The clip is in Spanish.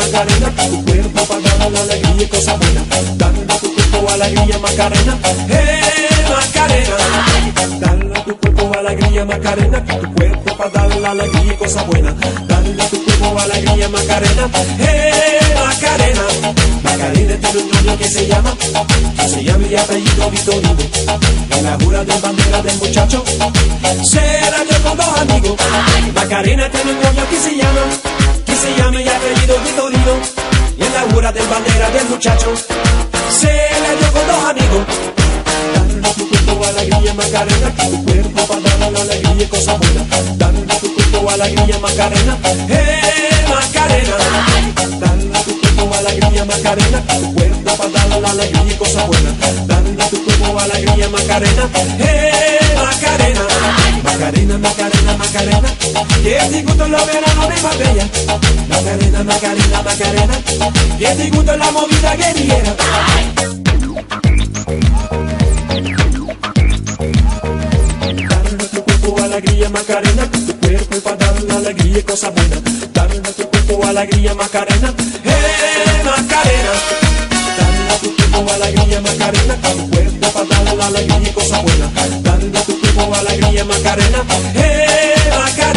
Macarena, tu cuerpo para la alegría y cosa buena. Dale a tu cuerpo alegría Macarena, eh Macarena. Dale a tu cuerpo alegría Macarena, tu cuerpo para dar la alegría y cosa buena. Dale a tu cuerpo alegría Macarena, eh Macarena. Macarena tiene un novio que se llama, que se llama y apellido Vitorino. En la jura de bandera del muchacho, será yo con dos amigos. Macarena tiene un novio que se llama, que se llama y apellido Vitorino. Y en la jura del bandera del muchacho, se la dio con dos amigos. Dale tu cuerpo alegría Macarena, que tu cuerpo para darle la alegría y cosa buena. Dale a tu cuerpo alegría Macarena, eh Macarena. Dale tu cuerpo alegría Macarena, que tu cuerpo para darle la alegría y cosa buena. Dale a tu cuerpo alegría Macarena, eh Macarena, que te gusta los veranos de Marbella. Macarena, Macarena, Macarena, que te gusta la movida guerrillera. Dale tu cuerpo alegría Macarena, tu cuerpo es para dar la alegría y cosa buena. Dale tu cuerpo alegría Macarena, eh Macarena. Dale a tu cuerpo alegría Macarena, tu cuerpo es para dar la alegría y cosa buena. Dale a tu cuerpo alegría Macarena, eh Macarena.